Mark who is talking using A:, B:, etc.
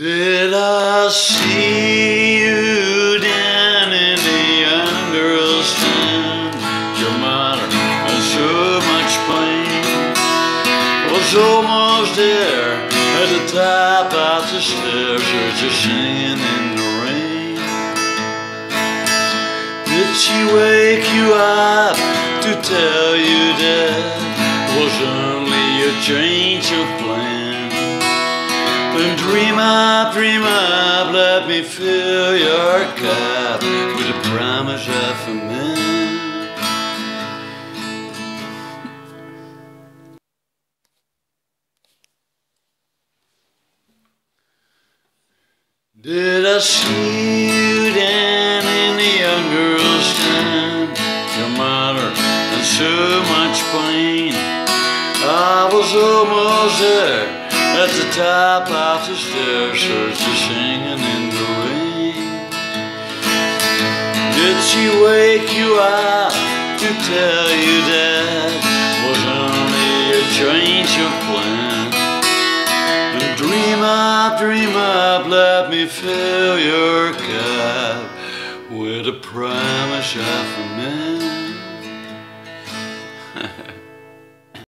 A: Did I see you down in the young girl's tent? Your mother had so much pain. Was almost there at the top of the stairs, heard you singing in the rain. Did she wake you up to tell you that was only a change of plan? Dream up, dream up, let me fill your cup with the promise of a man. Did I see you down in the young girl's tent? Your mother had so much pain. I was almost there at the top of the stairs, heard you singing in the rain. Did she wake you up to tell you that was only a change of plan? And dream up, dream up, let me fill your cup with a promise of a man.